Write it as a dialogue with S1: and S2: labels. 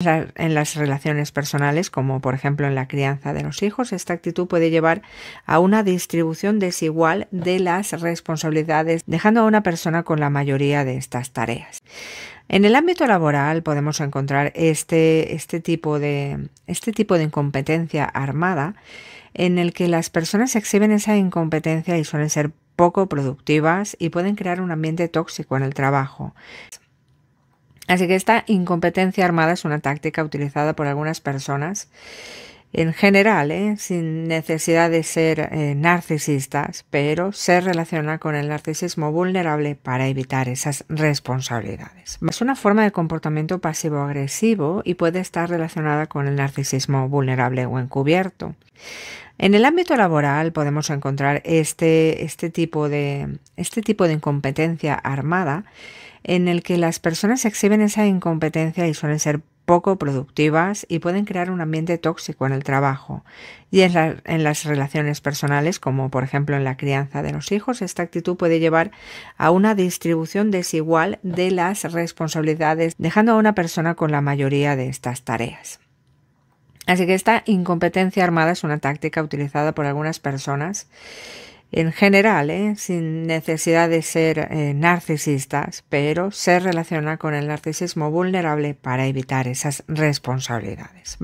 S1: En las relaciones personales, como por ejemplo en la crianza de los hijos, esta actitud puede llevar a una distribución desigual de las responsabilidades, dejando a una persona con la mayoría de estas tareas. En el ámbito laboral podemos encontrar este, este, este tipo de incompetencia armada en el que las personas exhiben esa incompetencia y suelen ser poco productivas y pueden crear un ambiente tóxico en el trabajo. Así que esta incompetencia armada es una táctica utilizada por algunas personas en general, ¿eh? sin necesidad de ser eh, narcisistas, pero se relaciona con el narcisismo vulnerable para evitar esas responsabilidades. Es una forma de comportamiento pasivo-agresivo y puede estar relacionada con el narcisismo vulnerable o encubierto. En el ámbito laboral podemos encontrar este, este, tipo, de, este tipo de incompetencia armada en el que las personas exhiben esa incompetencia y suelen ser poco productivas y pueden crear un ambiente tóxico en el trabajo y en, las relaciones personales, como por ejemplo en la crianza de los hijos, esta actitud puede llevar a una distribución desigual de las responsabilidades, dejando a una persona con la mayoría de estas tareas. Así que esta incompetencia armada es una táctica utilizada por algunas personas en general, ¿eh? sin necesidad de ser eh, narcisistas, pero se relaciona con el narcisismo vulnerable para evitar esas responsabilidades.